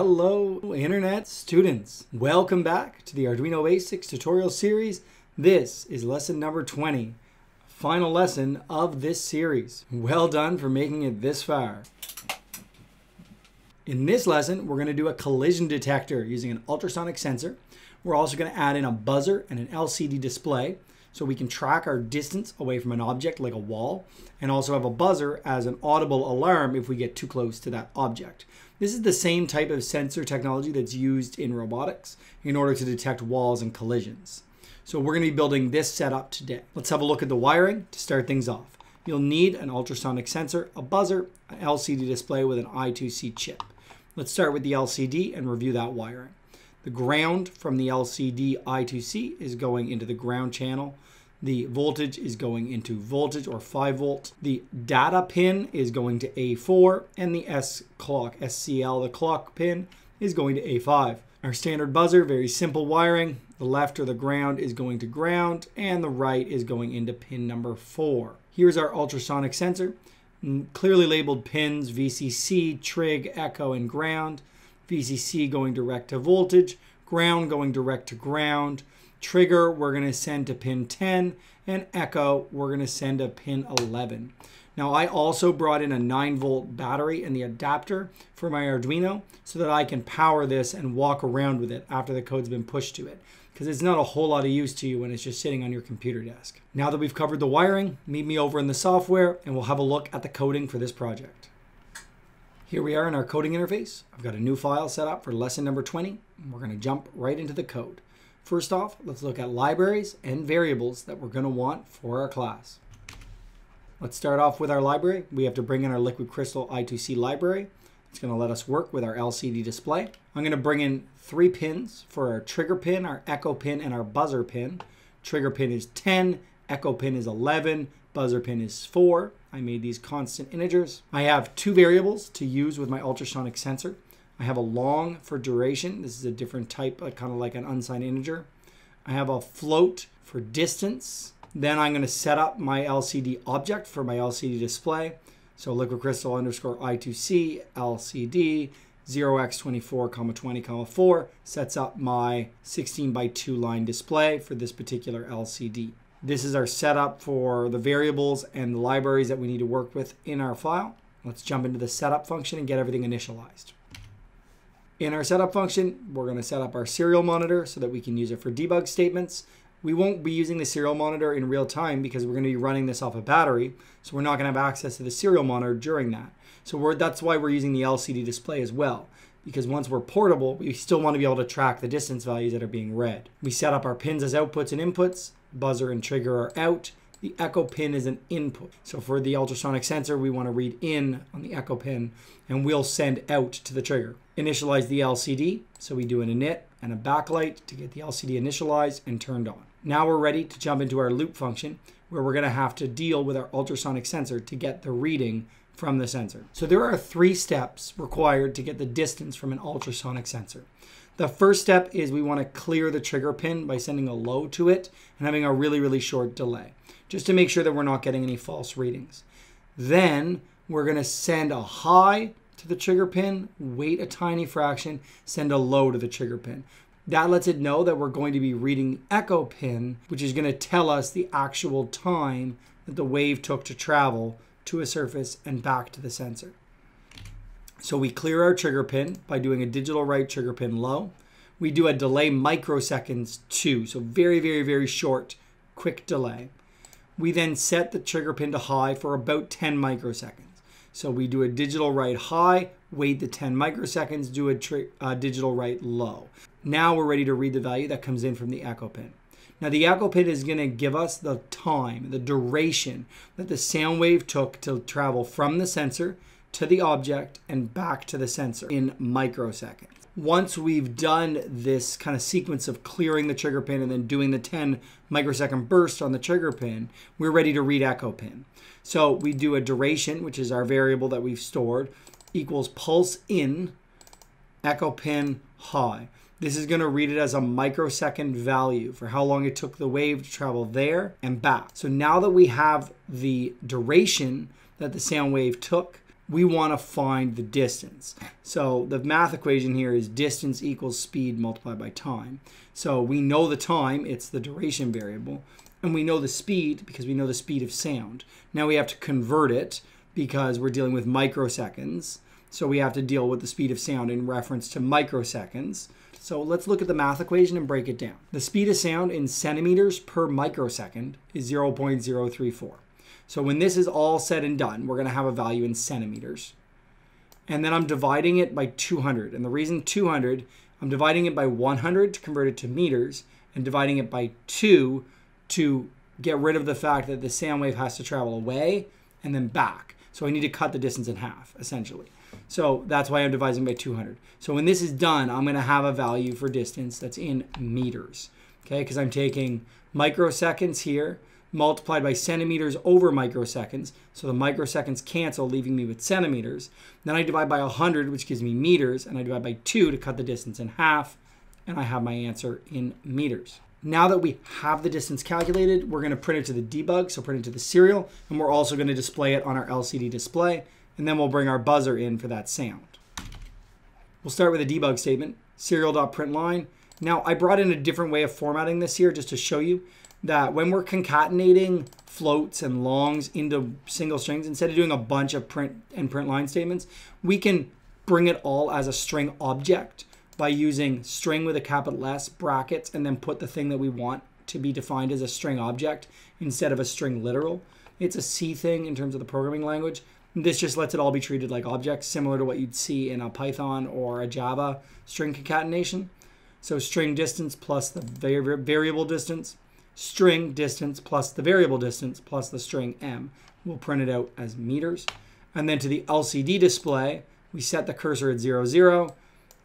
Hello, Internet students. Welcome back to the Arduino Basics tutorial series. This is lesson number 20, final lesson of this series. Well done for making it this far. In this lesson, we're going to do a collision detector using an ultrasonic sensor. We're also going to add in a buzzer and an LCD display so we can track our distance away from an object like a wall and also have a buzzer as an audible alarm if we get too close to that object. This is the same type of sensor technology that's used in robotics in order to detect walls and collisions. So we're going to be building this setup today. Let's have a look at the wiring to start things off. You'll need an ultrasonic sensor, a buzzer, an LCD display with an I2C chip. Let's start with the LCD and review that wiring. The ground from the LCD I2C is going into the ground channel. The voltage is going into voltage or 5 volt. The data pin is going to A4 and the S clock, SCL, the clock pin is going to A5. Our standard buzzer, very simple wiring. The left or the ground is going to ground and the right is going into pin number 4. Here's our ultrasonic sensor. Clearly labeled pins VCC, trig, echo, and ground. VCC going direct to voltage, ground going direct to ground. Trigger, we're going to send to pin 10, and echo, we're going to send to pin 11. Now I also brought in a 9 volt battery and the adapter for my Arduino so that I can power this and walk around with it after the code's been pushed to it because it's not a whole lot of use to you when it's just sitting on your computer desk. Now that we've covered the wiring, meet me over in the software and we'll have a look at the coding for this project. Here we are in our coding interface. I've got a new file set up for lesson number 20. And we're going to jump right into the code. First off, let's look at libraries and variables that we're going to want for our class. Let's start off with our library. We have to bring in our Liquid Crystal I2C library. It's going to let us work with our LCD display. I'm going to bring in three pins for our trigger pin, our echo pin, and our buzzer pin. Trigger pin is 10, echo pin is 11, buzzer pin is 4. I made these constant integers. I have two variables to use with my ultrasonic sensor. I have a long for duration. This is a different type, uh, kind of like an unsigned integer. I have a float for distance. Then I'm going to set up my LCD object for my LCD display. So liquid crystal underscore I2C LCD 0x24 comma 20 comma 4 sets up my 16 by 2 line display for this particular LCD. This is our setup for the variables and the libraries that we need to work with in our file. Let's jump into the setup function and get everything initialized. In our setup function, we're going to set up our serial monitor so that we can use it for debug statements. We won't be using the serial monitor in real time because we're going to be running this off a battery, so we're not going to have access to the serial monitor during that. So that's why we're using the LCD display as well, because once we're portable, we still want to be able to track the distance values that are being read. We set up our pins as outputs and inputs, buzzer and trigger are out, the echo pin is an input. So for the ultrasonic sensor, we want to read in on the echo pin and we'll send out to the trigger. Initialize the LCD. So we do an init and a backlight to get the LCD initialized and turned on. Now we're ready to jump into our loop function where we're going to have to deal with our ultrasonic sensor to get the reading from the sensor. So there are three steps required to get the distance from an ultrasonic sensor. The first step is we want to clear the trigger pin by sending a low to it and having a really, really short delay just to make sure that we're not getting any false readings. Then we're going to send a high to the trigger pin, wait a tiny fraction, send a low to the trigger pin. That lets it know that we're going to be reading echo pin, which is going to tell us the actual time that the wave took to travel to a surface and back to the sensor. So we clear our trigger pin by doing a digital write trigger pin low. We do a delay microseconds two, so very, very, very short, quick delay. We then set the trigger pin to high for about 10 microseconds. So we do a digital write high, wait the 10 microseconds, do a uh, digital write low. Now we're ready to read the value that comes in from the echo pin. Now the echo pin is going to give us the time, the duration that the sound wave took to travel from the sensor to the object and back to the sensor in microseconds once we've done this kind of sequence of clearing the trigger pin and then doing the 10 microsecond burst on the trigger pin, we're ready to read echo pin. So we do a duration, which is our variable that we've stored, equals pulse in echo pin high. This is going to read it as a microsecond value for how long it took the wave to travel there and back. So now that we have the duration that the sound wave took, we want to find the distance. So the math equation here is distance equals speed multiplied by time. So we know the time, it's the duration variable, and we know the speed because we know the speed of sound. Now we have to convert it because we're dealing with microseconds. So we have to deal with the speed of sound in reference to microseconds. So let's look at the math equation and break it down. The speed of sound in centimeters per microsecond is 0.034. So when this is all said and done, we're going to have a value in centimeters. And then I'm dividing it by 200. And the reason 200, I'm dividing it by 100 to convert it to meters and dividing it by 2 to get rid of the fact that the sound wave has to travel away and then back. So I need to cut the distance in half, essentially. So that's why I'm dividing by 200. So when this is done, I'm going to have a value for distance that's in meters. Okay, because I'm taking microseconds here multiplied by centimeters over microseconds. So the microseconds cancel, leaving me with centimeters. Then I divide by 100, which gives me meters, and I divide by 2 to cut the distance in half, and I have my answer in meters. Now that we have the distance calculated, we're going to print it to the debug, so print it to the serial, and we're also going to display it on our LCD display, and then we'll bring our buzzer in for that sound. We'll start with a debug statement, serial.println. Now, I brought in a different way of formatting this here just to show you that when we're concatenating floats and longs into single strings, instead of doing a bunch of print and print line statements, we can bring it all as a string object by using string with a capital S, brackets, and then put the thing that we want to be defined as a string object instead of a string literal. It's a C thing in terms of the programming language. This just lets it all be treated like objects, similar to what you'd see in a Python or a Java string concatenation. So string distance plus the variable distance string distance plus the variable distance plus the string m. We'll print it out as meters. And then to the LCD display, we set the cursor at 0, 0.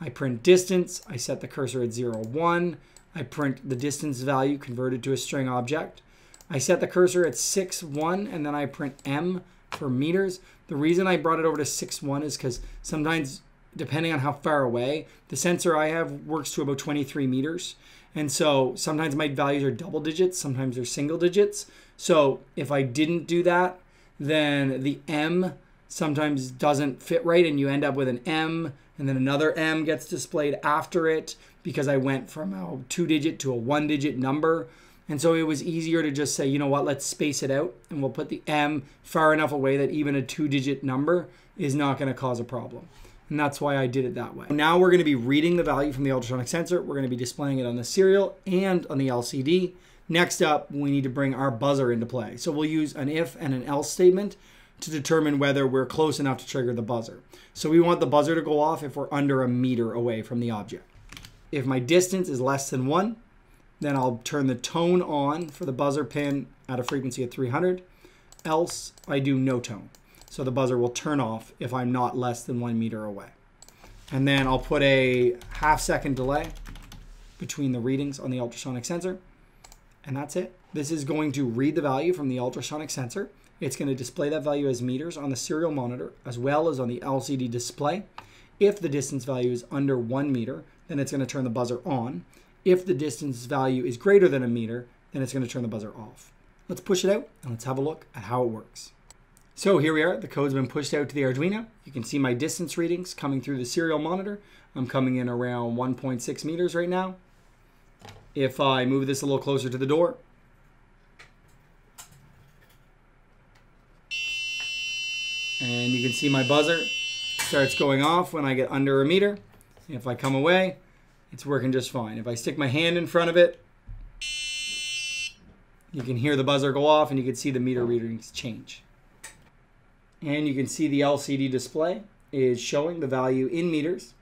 I print distance. I set the cursor at 0, 1. I print the distance value converted to a string object. I set the cursor at 6, 1, and then I print m for meters. The reason I brought it over to 6, 1 is because sometimes, depending on how far away, the sensor I have works to about 23 meters. And so sometimes my values are double digits, sometimes they're single digits. So if I didn't do that, then the M sometimes doesn't fit right and you end up with an M and then another M gets displayed after it because I went from a two digit to a one digit number. And so it was easier to just say, you know what, let's space it out and we'll put the M far enough away that even a two digit number is not going to cause a problem. And that's why I did it that way. Now we're going to be reading the value from the ultrasonic sensor. We're going to be displaying it on the serial and on the LCD. Next up, we need to bring our buzzer into play. So we'll use an if and an else statement to determine whether we're close enough to trigger the buzzer. So we want the buzzer to go off if we're under a meter away from the object. If my distance is less than one, then I'll turn the tone on for the buzzer pin at a frequency of 300. Else, I do no tone. So the buzzer will turn off if I'm not less than one meter away. And then I'll put a half second delay between the readings on the ultrasonic sensor. And that's it. This is going to read the value from the ultrasonic sensor. It's going to display that value as meters on the serial monitor as well as on the LCD display. If the distance value is under one meter, then it's going to turn the buzzer on. If the distance value is greater than a meter, then it's going to turn the buzzer off. Let's push it out and let's have a look at how it works. So here we are, the code's been pushed out to the Arduino. You can see my distance readings coming through the serial monitor. I'm coming in around 1.6 meters right now. If I move this a little closer to the door, and you can see my buzzer starts going off when I get under a meter. If I come away, it's working just fine. If I stick my hand in front of it, you can hear the buzzer go off and you can see the meter readings change. And you can see the LCD display is showing the value in meters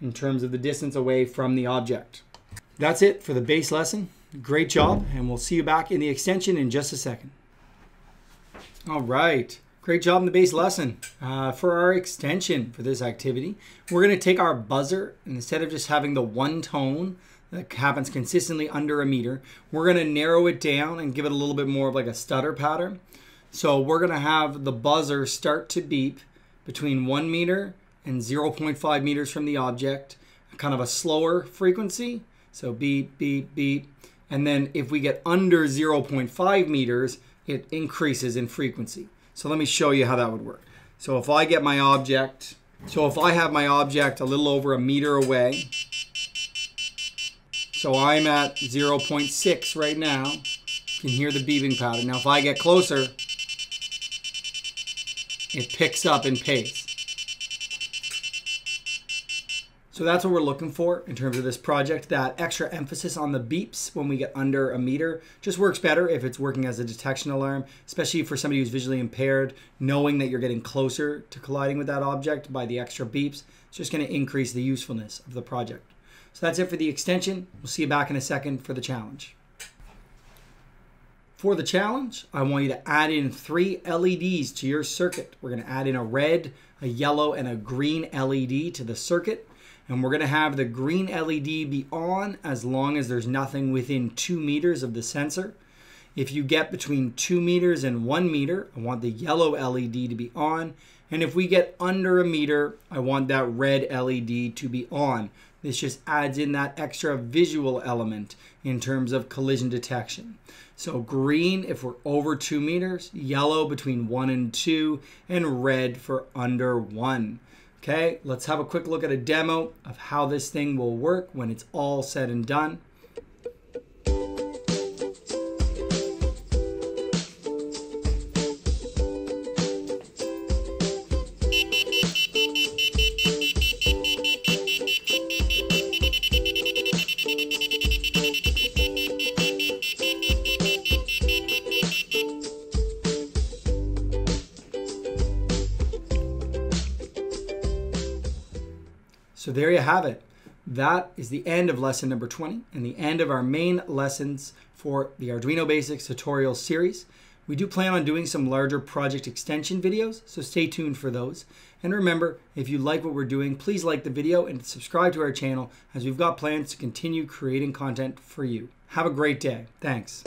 in terms of the distance away from the object. That's it for the base lesson. Great job, and we'll see you back in the extension in just a second. All right, great job in the base lesson. Uh, for our extension for this activity, we're gonna take our buzzer, and instead of just having the one tone that happens consistently under a meter, we're gonna narrow it down and give it a little bit more of like a stutter pattern. So we're going to have the buzzer start to beep between 1 meter and 0.5 meters from the object, kind of a slower frequency. So beep, beep, beep. And then if we get under 0.5 meters, it increases in frequency. So let me show you how that would work. So if I get my object, so if I have my object a little over a meter away, so I'm at 0.6 right now. You can hear the beeping pattern. Now if I get closer, it picks up in pace. So that's what we're looking for in terms of this project. That extra emphasis on the beeps when we get under a meter just works better if it's working as a detection alarm, especially for somebody who's visually impaired, knowing that you're getting closer to colliding with that object by the extra beeps. It's just going to increase the usefulness of the project. So that's it for the extension. We'll see you back in a second for the challenge. For the challenge, I want you to add in three LEDs to your circuit. We're going to add in a red, a yellow, and a green LED to the circuit. And we're going to have the green LED be on as long as there's nothing within two meters of the sensor. If you get between two meters and one meter, I want the yellow LED to be on. And if we get under a meter, I want that red LED to be on. This just adds in that extra visual element in terms of collision detection. So green if we're over two meters, yellow between one and two, and red for under one. Okay, let's have a quick look at a demo of how this thing will work when it's all said and done. So there you have it. That is the end of lesson number 20 and the end of our main lessons for the Arduino Basics tutorial series. We do plan on doing some larger project extension videos, so stay tuned for those. And remember, if you like what we're doing, please like the video and subscribe to our channel as we've got plans to continue creating content for you. Have a great day. Thanks.